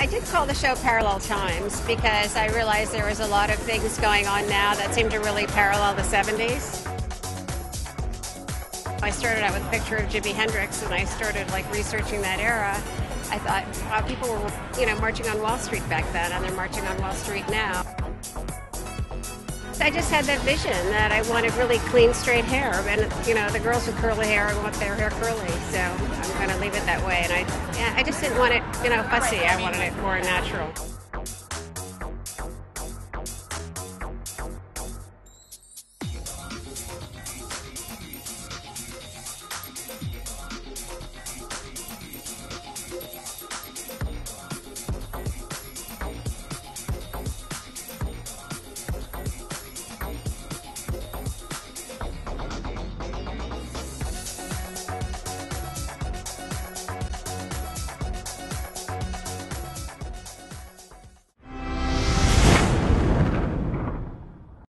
I did call the show Parallel Times because I realized there was a lot of things going on now that seemed to really parallel the 70s. I started out with a picture of Jimi Hendrix and I started like researching that era. I thought, wow, people were, you know, marching on Wall Street back then and they're marching on Wall Street now. I just had that vision that I wanted really clean, straight hair. And, you know, the girls with curly hair, I want their hair curly. So leave it that way. And I, yeah, I just didn't want it, you know, fussy. I wanted it more natural.